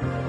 Bye.